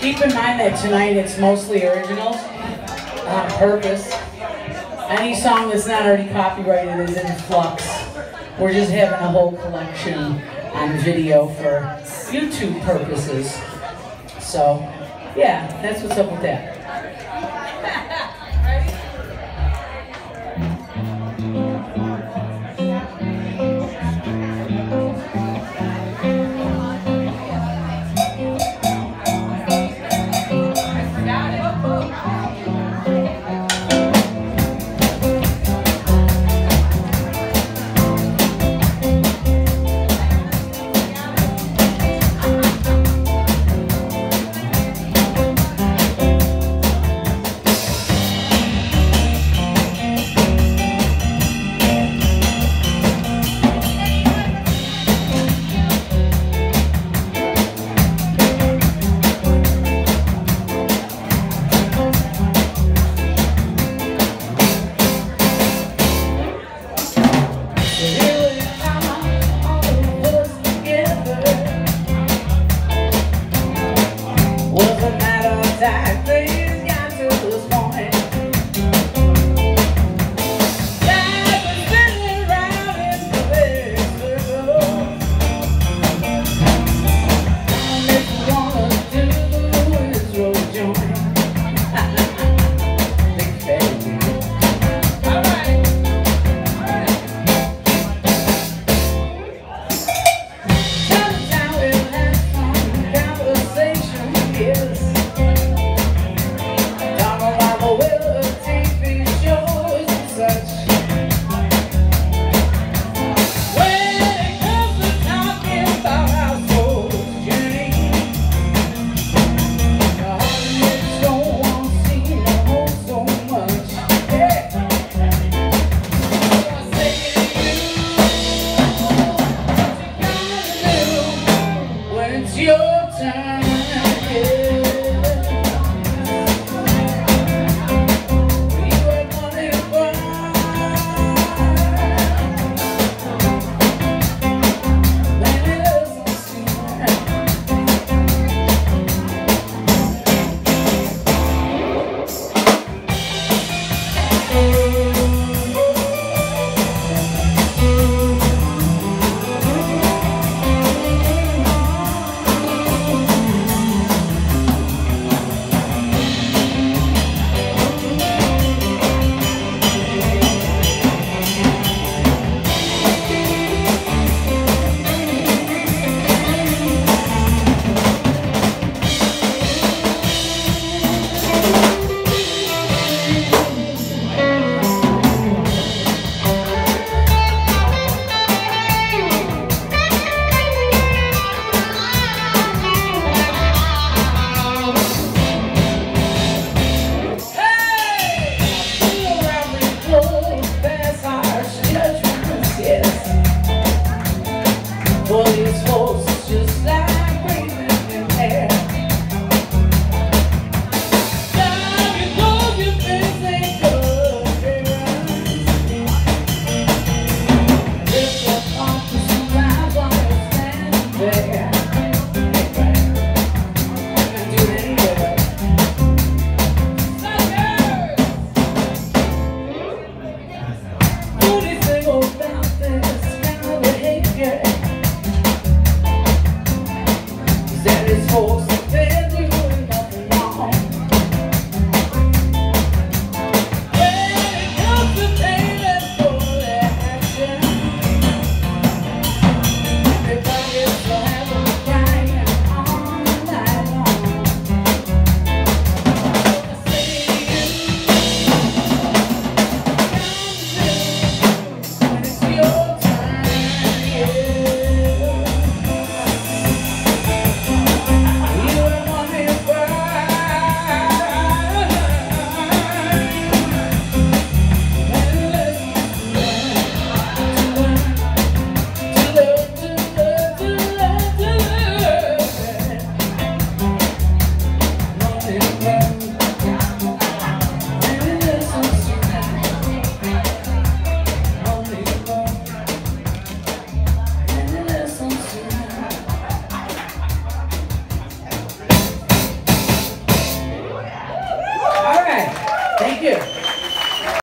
keep in mind that tonight it's mostly originals on purpose. Any song that's not already copyrighted is in flux. We're just having a whole collection on video for YouTube purposes. So, yeah, that's what's up with that.